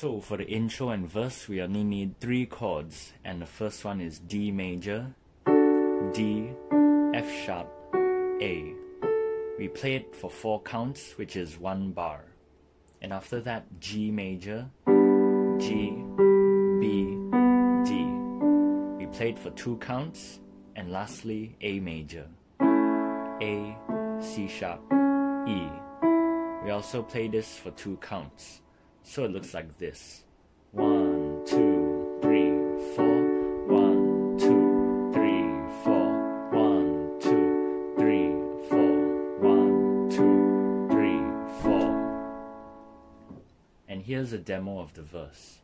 So for the intro and verse, we only need three chords, and the first one is D major, D, F sharp, A. We play it for four counts, which is one bar. And after that, G major, G, B, D. We play it for two counts, and lastly, A major, A, C sharp, E. We also play this for two counts. So it looks like this. One, two, three, four. One, two, three, four. One, two, three, four. One, two, three, four. And here's a demo of the verse.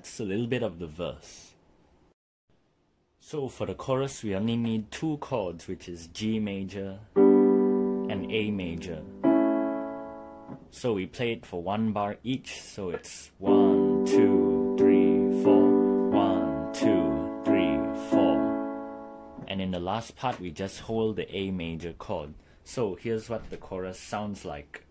That's a little bit of the verse. So for the chorus, we only need two chords, which is G major and A major. So we play it for one bar each, so it's one, two, three, four, one, two, three, four. And in the last part, we just hold the A major chord. So here's what the chorus sounds like.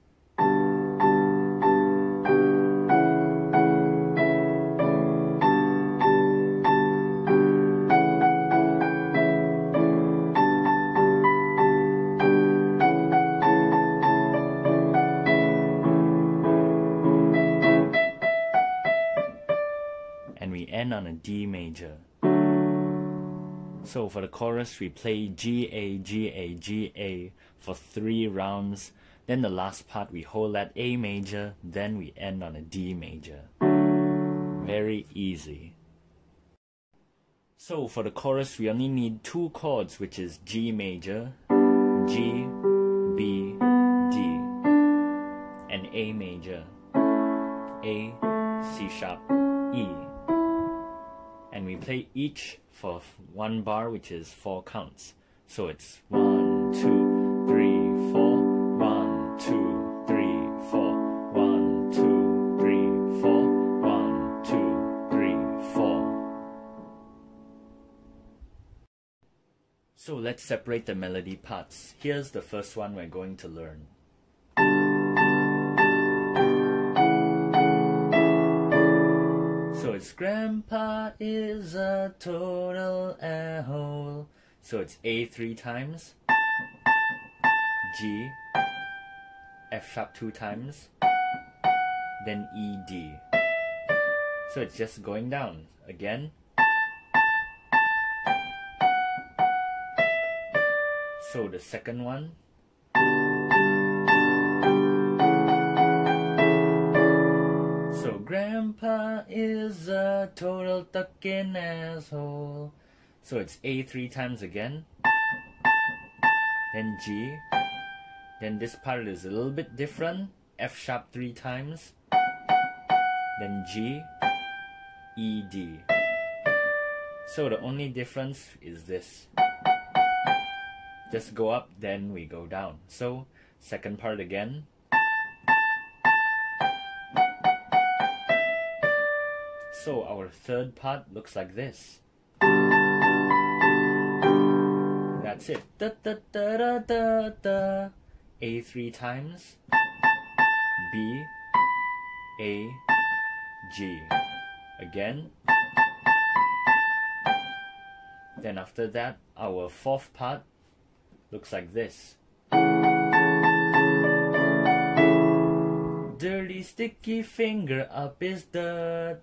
End on a D major. So for the chorus, we play G A G A G A for three rounds. Then the last part, we hold that A major. Then we end on a D major. Very easy. So for the chorus, we only need two chords, which is G major, G, B, D, and A major, A, C sharp, E and we play each for one bar, which is four counts. So it's one, two, three, four, one, two, three, four, one, two, three, four, one, two, three, four. So let's separate the melody parts. Here's the first one we're going to learn. It's Grandpa is a total a-hole. So it's A three times, G, F sharp two times, then E D. So it's just going down again. So the second one. Grandpa is a total tucking asshole. So it's A three times again. Then G. Then this part is a little bit different. F sharp three times. Then G. E D. So the only difference is this. Just go up, then we go down. So second part again. So our third part looks like this. That's it. Da, da, da, da, da, da. A three times. B. A. G. Again. Then after that, our fourth part looks like this. Dirty sticky finger up is dirt.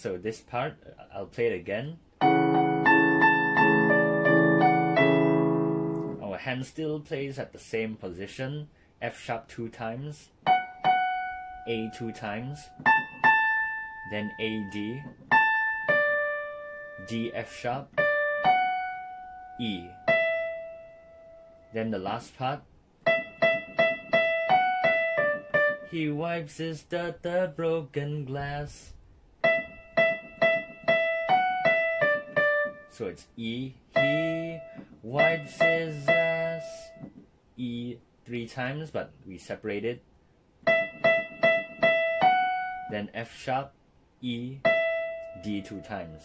So this part, I'll play it again. Our hand still plays at the same position. F sharp two times, A two times, then A D, D F sharp, E. Then the last part. He wipes his dirt, the broken glass. So it's E. He wipes his ass. E three times, but we separate it. Then F sharp, E, D two times.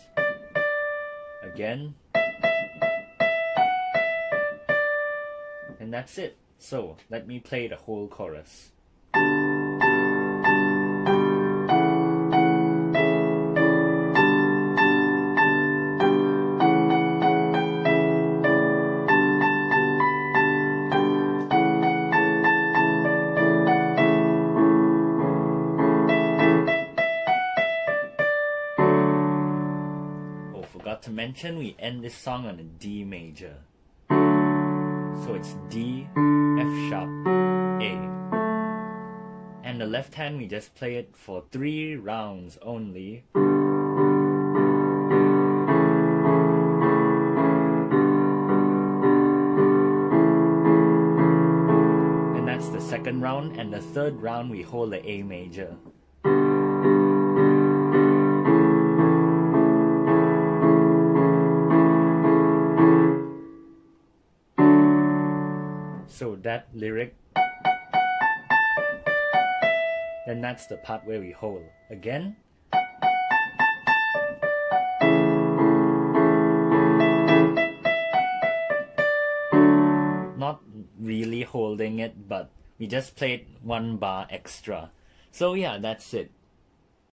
again. And that's it. So let me play the whole chorus. Forgot to mention we end this song on a D major. So it's D, F sharp, A. And the left hand we just play it for three rounds only. And that's the second round, and the third round we hold the A major. So that lyric, then that's the part where we hold. Again. Not really holding it, but we just played one bar extra. So yeah, that's it.